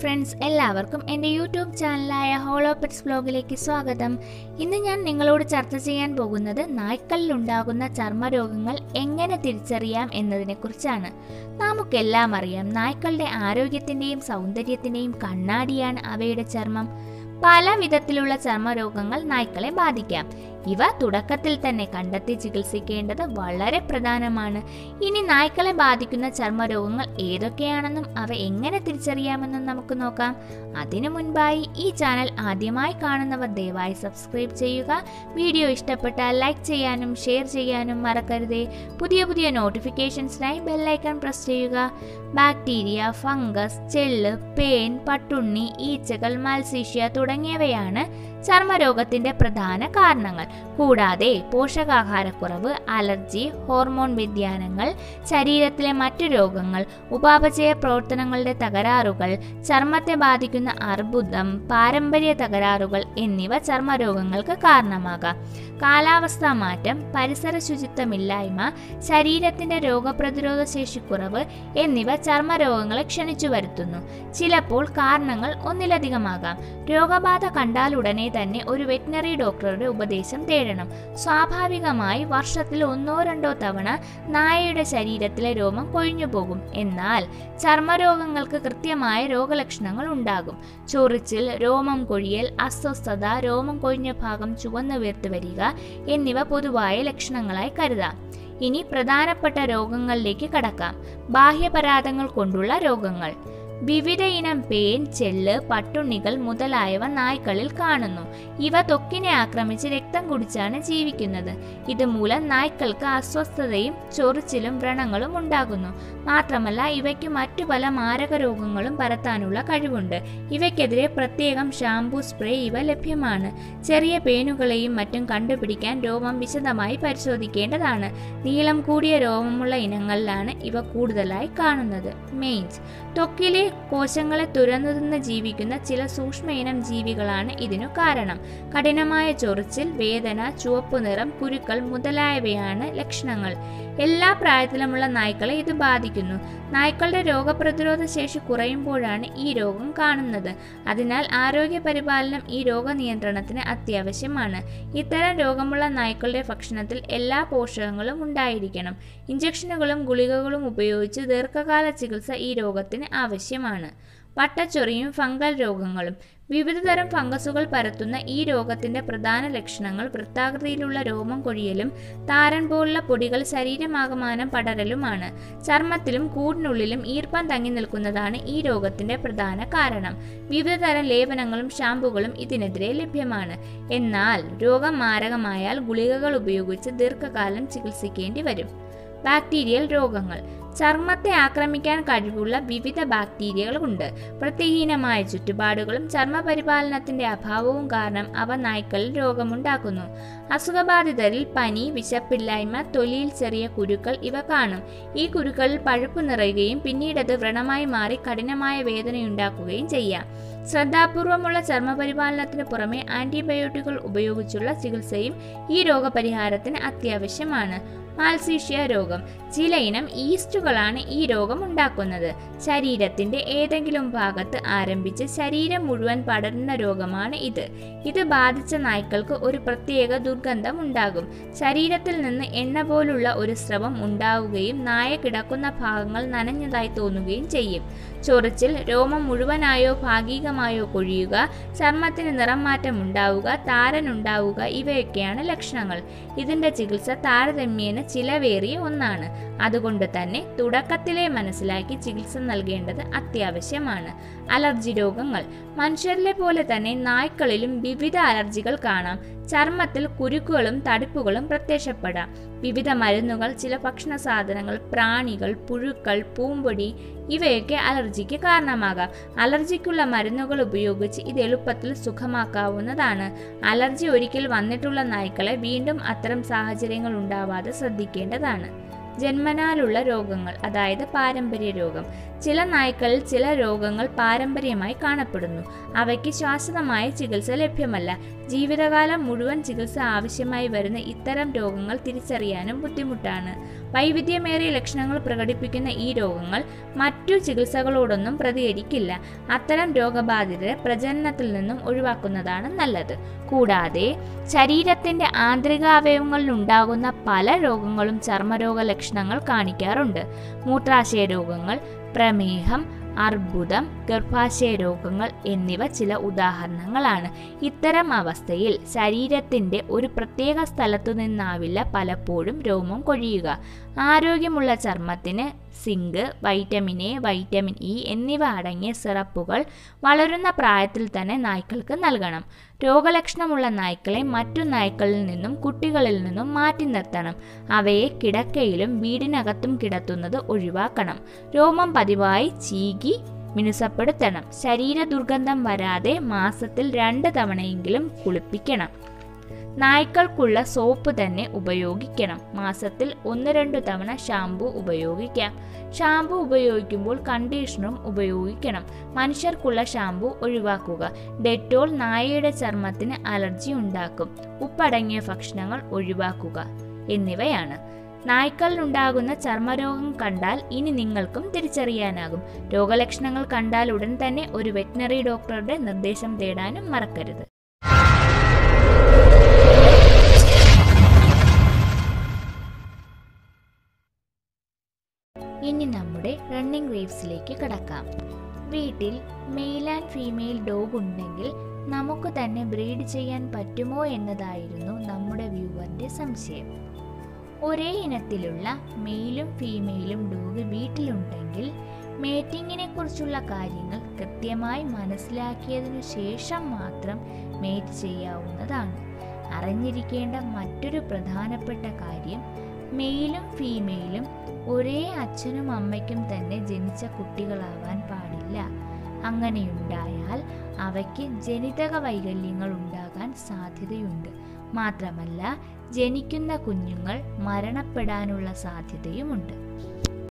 Friends എല്ലാവർക്കും എന്റെ YouTube ചാനലായ ഹോളോ പെറ്റ്സ് ബ്ലോഗിലേക്ക് സ്വാഗതം. ഇന്ന് ഞാൻ നിങ്ങളോട് ചർച്ച ചെയ്യാൻ പോകുന്നത് നായ്ക്കളിലുണ്ടാകുന്ന ചർമ്മരോഗങ്ങൾ എങ്ങനെ തിരിച്ചറിയാം എന്നതിനെക്കുറിച്ചാണ്. നമുക്കെല്ലാം അറിയാം നായ്ക്കളുടെ ആരോഗ്യത്തിന്റെയും സൗന്ദര്യത്തിന്റെയും കണ്ണാടിയാണ് അവയുടെ ചർമ്മം. പല വിധത്തിലുള്ള ചർമ്മരോഗങ്ങൾ നായ്ക്കളെ ബാധിക്കാം. ഇവ തുടക്കത്തിൽ തന്നെ കണ്ടെത്തി ചികിത്സിക്കേണ്ടത് വളരെ പ്രധാനമാണ്. ഇനി നായ്ക്കളെ ബാധിക്കുന്ന ചർമ്മരോഗങ്ങൾ ഏതൊക്കെയാണെന്നും അവ എങ്ങനെ തിരിച്ചറിയാമെന്നും നമുക്ക് നോക്കാം. അതിനു മുൻപായി ഈ ചാനൽ ആദ്യമായി കാണുന്നവർ ദയവായി സബ്സ്ക്രൈബ് ചെയ്യുക. വീഡിയോ ഇഷ്ടപ്പെട്ടാൽ ലൈക്ക് ചെയ്യാനും ഷെയർ ചെയ്യാനും മറക്കരുതേ. പുതിയ പുതിയ നോട്ടിഫിക്കേഷൻസിനായി ബെല്ലൈക്കൺ പ്രസ് ചെയ്യുക. ബാക്ടീരിയ ഫംഗസ് ചെള്ള് പേൻ പട്ടുണ്ണി ഈച്ചകൾ മൽസീഷ്യ തുടങ്ങിയവയാണ് ചർമ്മരോഗത്തിന്റെ പ്രധാന കാരണങ്ങൾ. കൂടാതെ പോഷകാഹാരക്കുറവ് അലർജി ഹോർമോൺ വ്യതിയാനങ്ങൾ ശരീരത്തിലെ മറ്റു രോഗങ്ങൾ ഉപാപചയ പ്രവർത്തനങ്ങളുടെ തകരാറുകൾ ചർമ്മത്തെ ബാധിക്കുന്ന അർബുദം പാരമ്പര്യ തകരാറുകൾ എന്നിവ ചർമ്മരോഗങ്ങൾക്ക് കാരണമാകാം. കാലാവസ്ഥാ മാറ്റം പരിസര ശുചിത്വമില്ലായ്മ ശരീരത്തിന്റെ രോഗപ്രതിരോധ ശേഷി കുറവ് എന്നിവ ചർമ്മരോഗങ്ങളെ ക്ഷണിച്ചു വരുത്തുന്നു ചിലപ്പോൾ കാരണങ്ങൾ ഒന്നിലധികമാകാം. രോഗബാധ കണ്ടാലുടനെ തന്നെ ഒരു വെറ്റിനറി ഡോക്ടറുടെ ഉപദേശം തേടണം. സ്വാഭാവികമായി വർഷത്തിൽ ഒന്നോ രണ്ടോ തവണ നായയുടെ ശരീരത്തിലെ രോമം കൊഴിഞ്ഞു പോകും. എന്നാൽ ചർമ്മരോഗങ്ങൾക്ക് കൃത്യമായ രോഗലക്ഷണങ്ങൾ ഉണ്ടാകും. ചൊറിച്ചിൽ രോമം കൊഴിയൽ അസ്വസ്ഥത രോമം കൊഴിഞ്ഞ ഭാഗം ചുവന്നു വീർത്ത് വരിക എന്നിവ പൊതുവായ ലക്ഷണങ്ങളായി കരുതാം. ഇനി പ്രധാനപ്പെട്ട രോഗങ്ങളിലേക്ക് കടക്കാം. ബാഹ്യപരാധങ്ങൾ കൊണ്ടുള്ള രോഗങ്ങൾ. വിവിധ ഇനം പേൻ ചെല്ല് പട്ടുണ്ണികൾ മുതലായവ നായ്ക്കളിൽ കാണുന്നു. ഇവ തൊക്കിനെ ആക്രമിച്ച് രക്തം കുടിച്ചാണ് ജീവിക്കുന്നത്. ഇതുമൂലം നായ്ക്കൾക്ക് അസ്വസ്ഥതയും ചൊറിച്ചിലും വ്രണങ്ങളും ഉണ്ടാകുന്നു. മാത്രമല്ല ഇവയ്ക്ക് മറ്റു പല മാരക രോഗങ്ങളും പരത്താനുള്ള കഴിവുണ്ട്. ഇവയ്ക്കെതിരെ പ്രത്യേകം ഷാംപൂ സ്പ്രേ ഇവ ലഭ്യമാണ്. ചെറിയ പേനുകളെയും മറ്റും കണ്ടുപിടിക്കാൻ രോമം വിശദമായി പരിശോധിക്കേണ്ടതാണ്. നീളം കൂടിയ രോമമുള്ള ഇനങ്ങളിലാണ് ഇവ കൂടുതലായി കാണുന്നത്. മെയിൻസ്. ത്വക്കിലെ കോശങ്ങളെ തുരന്നു നിന്ന് ജീവിക്കുന്ന ചില സൂക്ഷ്മ ഇനം ജീവികളാണ് ഇതിനു കാരണം. കഠിനമായ ചൊറിച്ചിൽ വേദന ചുവപ്പ് നിറം കുരുക്കൾ മുതലായവയാണ് ലക്ഷണങ്ങൾ. എല്ലാ പ്രായത്തിലുമുള്ള നായ്ക്കളെ ഇത് ബാധിക്കുന്നു. നായ്ക്കളുടെ രോഗപ്രതിരോധ ശേഷി കുറയുമ്പോഴാണ് ഈ രോഗം കാണുന്നത്. അതിനാൽ ആരോഗ്യ പരിപാലനം ഈ രോഗനിയന്ത്രണത്തിന് അത്യാവശ്യമാണ്. ഇത്തരം രോഗമുള്ള നായ്ക്കളുടെ ഭക്ഷണത്തിൽ എല്ലാ പോഷകങ്ങളും ഉണ്ടായിരിക്കണം. ഇഞ്ചക്ഷനുകളും ഗുളികകളും ഉപയോഗിച്ച് ദീർഘകാല ചികിത്സ ഈ രോഗത്തിന് ആവശ്യമാണ്. വട്ടച്ചൊറിയും ഫംഗൽ രോഗങ്ങളും വിവിധതരം ഫംഗസുകൾ പരത്തുന്ന ഈ രോഗത്തിന്റെ പ്രധാന ലക്ഷണങ്ങൾ വൃത്താകൃതിയിലുള്ള രോമം കൊഴിയലും താരൻ പോലുള്ള പൊടികൾ ശരീരമാകമാനം പടരലുമാണ്. ചർമ്മത്തിലും കൂടിനുള്ളിലും ഈർപ്പം തങ്ങി നിൽക്കുന്നതാണ് ഈ രോഗത്തിന്റെ പ്രധാന കാരണം. വിവിധതരം ലേപനങ്ങളും ഷാമ്പുകളും ഇതിനെതിരെ ലഭ്യമാണ്. എന്നാൽ രോഗം മാരകമായാൽ ഗുളികകൾ ഉപയോഗിച്ച് ദീർഘകാലം ചികിത്സിക്കേണ്ടി വരും. ബാക്ടീരിയൽ രോഗങ്ങൾ. ചർമ്മത്തെ ആക്രമിക്കാൻ കഴിവുള്ള വിവിധ ബാക്ടീരിയകളുണ്ട് വൃത്തിഹീനമായ ചുറ്റുപാടുകളും ചർമ്മപരിപാലനത്തിന്റെ അഭാവവും കാരണം അവ നായ്ക്കളിൽ രോഗമുണ്ടാക്കുന്നു. അസുഖബാധിതരിൽ പനി വിശപ്പില്ലായ്മ തൊലിയിൽ ചെറിയ കുരുക്കൾ ഇവ കാണും. ഈ കുരുക്കളിൽ പഴുപ്പ് നിറയുകയും പിന്നീടത് വ്രണമായി മാറി കഠിനമായ വേദനയുണ്ടാക്കുകയും ചെയ്യാം. ശ്രദ്ധാപൂർവമുള്ള ചർമ്മപരിപാലനത്തിന് പുറമെ ആന്റിബയോട്ടിക്കുകൾ ഉപയോഗിച്ചുള്ള ചികിത്സയും ഈ രോഗപരിഹാരത്തിന് അത്യാവശ്യമാണ്. മാൽസീഷ്യ രോഗം. ചിലയിനം ഈസ്റ്റുകളാണ് ഈ രോഗം ഉണ്ടാക്കുന്നത്. ശരീരത്തിന്റെ ഏതെങ്കിലും ഭാഗത്ത് ആരംഭിച്ച് ശരീരം മുഴുവൻ പടരുന്ന രോഗമാണ് ഇത്. ഇത് ബാധിച്ച നായ്ക്കൾക്ക് ഒരു പ്രത്യേക ദുർഗന്ധം ഉണ്ടാകും. ശരീരത്തിൽ നിന്ന് എണ്ണ പോലുള്ള ഒരു സ്രവം ഉണ്ടാവുകയും നായ കിടക്കുന്ന ഭാഗങ്ങൾ നനഞ്ഞതായി തോന്നുകയും ചെയ്യും. ചൊറിച്ചിൽ രോമം മുഴുവനായോ ഭാഗികമായോ കൊഴിയുക ചർമ്മത്തിന് നിറം മാറ്റം ഉണ്ടാവുക താരൻ ഉണ്ടാവുക ഇവയൊക്കെയാണ് ലക്ഷണങ്ങൾ. ഇതിന്റെ ചികിത്സ താരതമ്യേന ചിലവേറിയ ഒന്നാണ്. അതുകൊണ്ട് തന്നെ തുടക്കത്തിലെ മനസ്സിലാക്കി ചികിത്സ നൽകേണ്ടത് അത്യാവശ്യമാണ്. അലർജി രോഗങ്ങൾ. മനുഷ്യരിലെ പോലെ തന്നെ നായ്ക്കളിലും വിവിധ അലർജികൾ കാണാം. ചർമ്മത്തിൽ കുരുക്കുകളും തടിപ്പുകളും പ്രത്യക്ഷപ്പെടാം. വിവിധ മരുന്നുകൾ ചില ഭക്ഷണ സാധനങ്ങൾ പ്രാണികൾ പുഴുക്കൾ പൂമ്പൊടി ഇവയൊക്കെ അലർജിക്ക് കാരണമാകാം. അലർജിക്കുള്ള മരുന്നുകൾ ഉപയോഗിച്ച് ഇത് എളുപ്പത്തിൽ സുഖമാക്കാവുന്നതാണ്. അലർജി ഒരിക്കൽ വന്നിട്ടുള്ള നായ്ക്കളെ വീണ്ടും അത്തരം സാഹചര്യങ്ങൾ ഉണ്ടാവാതെ ശ്രദ്ധിക്കേണ്ടതാണ്. ജന്മനാലുള്ള രോഗങ്ങൾ അതായത് പാരമ്പര്യ രോഗം ചില നായ്ക്കളിൽ ചില രോഗങ്ങൾ പാരമ്പര്യമായി കാണപ്പെടുന്നു. അവയ്ക്ക് ശാശ്വതമായ ചികിത്സ ലഭ്യമല്ല. ജീവിതകാലം മുഴുവൻ ചികിത്സ ആവശ്യമായി വരുന്ന ഇത്തരം രോഗങ്ങൾ തിരിച്ചറിയാനും ബുദ്ധിമുട്ടാണ്. വൈവിധ്യമേറിയ ലക്ഷണങ്ങൾ പ്രകടിപ്പിക്കുന്ന ഈ രോഗങ്ങൾ മറ്റു ചികിത്സകളോടൊന്നും പ്രതികരിക്കില്ല. അത്തരം രോഗബാധിതരെ പ്രജനനത്തിൽ നിന്നും ഒഴിവാക്കുന്നതാണ് നല്ലത്. കൂടാതെ ശരീരത്തിന്റെ ആന്തരികാവയവങ്ങളിൽ ഉണ്ടാകുന്ന പല രോഗങ്ങളും ചർമ്മരോഗ ലക്ഷണങ്ങൾ കാണിക്കാറുണ്ട്. മൂത്രാശയ രോഗങ്ങൾ പ്രമേഹം അർബുദം ഗർഭാശയ രോഗങ്ങൾ എന്നിവ ചില ഉദാഹരണങ്ങളാണ്. ഇത്തരം അവസ്ഥയിൽ ശരീരത്തിന്റെ ഒരു പ്രത്യേക സ്ഥലത്തു നിന്നാവില്ല പലപ്പോഴും രോമം കൊഴിയുക. ആരോഗ്യമുള്ള ചർമ്മത്തിന് zinc vitamin A vitamin E എന്നിവ അടങ്ങിയ സിറപ്പുകൾ വളരുന്ന പ്രായത്തിൽ തന്നെ നായ്ക്കൾക്ക് നൽകണം. രോഗലക്ഷണമുള്ള നായ്ക്കളെ മറ്റു നായ്ക്കളിൽ നിന്നും കുട്ടികളിൽ നിന്നും മാറ്റി നിർത്തണം. അവയെ കിടക്കയിലും വീടിനകത്തും കിടത്തുന്നത് ഒഴിവാക്കണം. രോമം പതിവായി ചീകി മിനുസപ്പെടുത്തണം. ശരീര ദുർഗന്ധം വരാതെ മാസത്തിൽ രണ്ട് തവണയെങ്കിലും കുളിപ്പിക്കണം. നായ്ക്കൾക്കുള്ള സോപ്പ് തന്നെ ഉപയോഗിക്കണം. മാസത്തിൽ ഒന്ന് രണ്ടു തവണ ഷാംപൂ ഉപയോഗിക്കാം. ഷാംപൂ ഉപയോഗിക്കുമ്പോൾ കണ്ടീഷണറും ഉപയോഗിക്കണം. മനുഷ്യർക്കുള്ള ഷാംപൂ ഒഴിവാക്കുക. ഡെറ്റോൾ നായയുടെ ചർമ്മത്തിന് അലർജി ഉണ്ടാക്കും. ഉപ്പടങ്ങിയ ഭക്ഷണങ്ങൾ ഒഴിവാക്കുക എന്നിവയാണ്. നായ്ക്കളിലുണ്ടാകുന്ന ചർമ്മരോഗം കണ്ടാൽ ഇനി നിങ്ങൾക്കും തിരിച്ചറിയാനാകും. രോഗലക്ഷണങ്ങൾ കണ്ടാൽ ഉടൻ തന്നെ ഒരു വെറ്റിനറി ഡോക്ടറുടെ നിർദ്ദേശം തേടാനും മറക്കരുത്. ഇനി നമ്മുടെ റണ്ണിംഗ് റേവ്സിലേക്ക് കടക്കാം. വീട്ടിൽ മെയിൽ ആൻഡ് ഫീമെയിൽ ഡോഗ് ഉണ്ടെങ്കിൽ നമുക്ക് തന്നെ ബ്രീഡ് ചെയ്യാൻ പറ്റുമോ എന്നതായിരുന്നു നമ്മുടെ വ്യൂവറിന്റെ സംശയം. ഒരേ ഇനത്തിലുള്ള മെയിലും ഫീമെയിലും ഡോഗ് വീട്ടിലുണ്ടെങ്കിൽ മേറ്റിങ്ങിനെ കുറിച്ചുള്ള കാര്യങ്ങൾ കൃത്യമായി മനസ്സിലാക്കിയതിനു ശേഷം മാത്രം മേറ്റ് ചെയ്യാവുന്നതാണ്. അറിഞ്ഞിരിക്കേണ്ട മറ്റൊരു പ്രധാനപ്പെട്ട കാര്യം മെയിലും ഫീമെയിലും ഒരേ അച്ഛനും അമ്മയ്ക്കും തന്നെ ജനിച്ച കുട്ടികളാവാൻ പാടില്ല. അങ്ങനെയുണ്ടായാൽ അവയ്ക്ക് ജനിതക വൈകല്യങ്ങൾ ഉണ്ടാകാൻ സാധ്യതയുണ്ട്. മാത്രമല്ല ജനിക്കുന്ന കുഞ്ഞുങ്ങൾ മരണപ്പെടാനുള്ള സാധ്യതയുമുണ്ട്.